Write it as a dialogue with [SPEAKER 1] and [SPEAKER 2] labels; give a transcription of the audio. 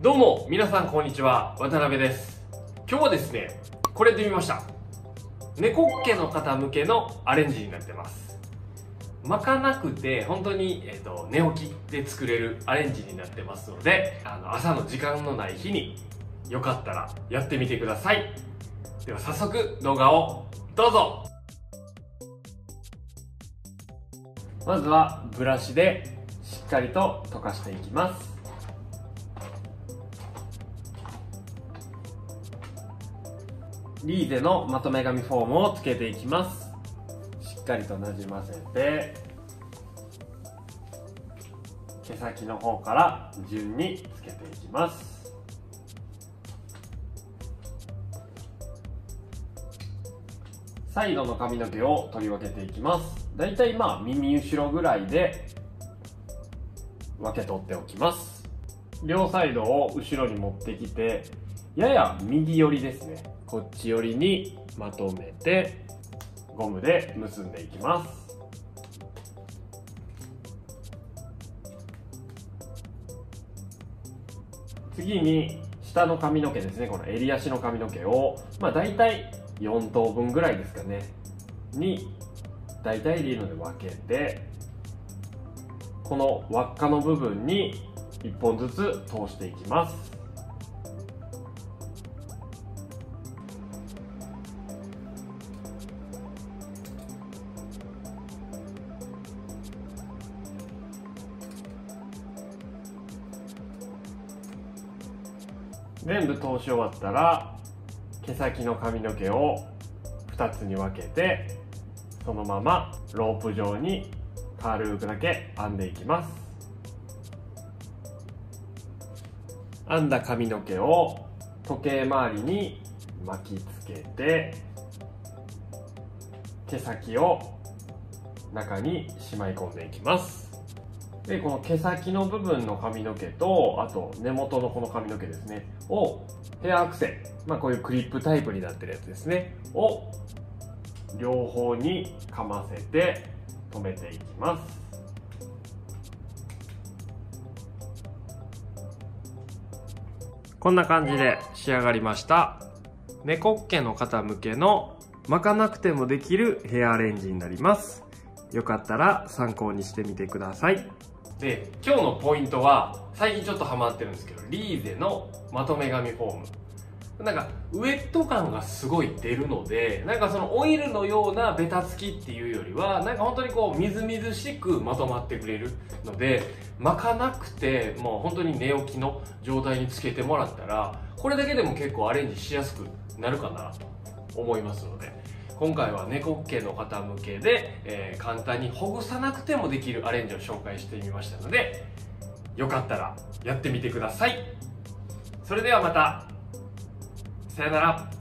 [SPEAKER 1] どうも皆さんこんにちは。渡辺です。今日はですねこれでみました。猫っ毛の方向けのアレンジになってます。巻かなくて本当に、えーと、寝起きで作れるアレンジになってますのであの朝の時間のない日によかったらやってみてください。では早速動画をどうぞ。まずはブラシでしっかりと溶かしていきます。リーゼのまとめ紙フォームをつけていきます。しっかりとなじませて毛先の方から順につけていきます。サイドの髪の毛を取り分けていきます。だいたいまあ耳後ろぐらいで分け取っておきます。両サイドを後ろに持ってきてやや右寄りですね。こっち寄りにまとめてゴムで結んでいきます。次に下の髪の毛ですね。この襟足の髪の毛をまあ大体4等分ぐらいですかね。に大体でいいので分けてこの輪っかの部分に1本ずつ通していきます。全部通し終わったら毛先の髪の毛を2つに分けてそのままロープ状に軽くだけ編んでいきます。編んだ髪の毛を時計回りに巻きつけて毛先を中にしまい込んでいきます。でこの毛先の部分の髪の毛とあと根元のこの髪の毛ですね。をヘアアクセまあこういうクリップタイプになってるやつですね。を両方にかませて留めていきます。こんな感じで仕上がりました。猫っ毛の方向けの巻かなくてもできるヘアアレンジになります。よかったら参考にしてみてください。で今日のポイントは最近ちょっとハマってるんですけどリーゼのまとめ紙フォーム。なんかウェット感がすごい出るのでなんかそのオイルのようなベタつきっていうよりはなんか本当にこうみずみずしくまとまってくれるので巻かなくてもう本当に寝起きの状態につけてもらったらこれだけでも結構アレンジしやすくなるかなと思いますので今回は猫っ毛の方向けで、えー、簡単にほぐさなくてもできるアレンジを紹介してみましたのでよかったらやってみてください。それではまた。さよなら。